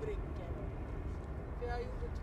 brinken. För jag gjorde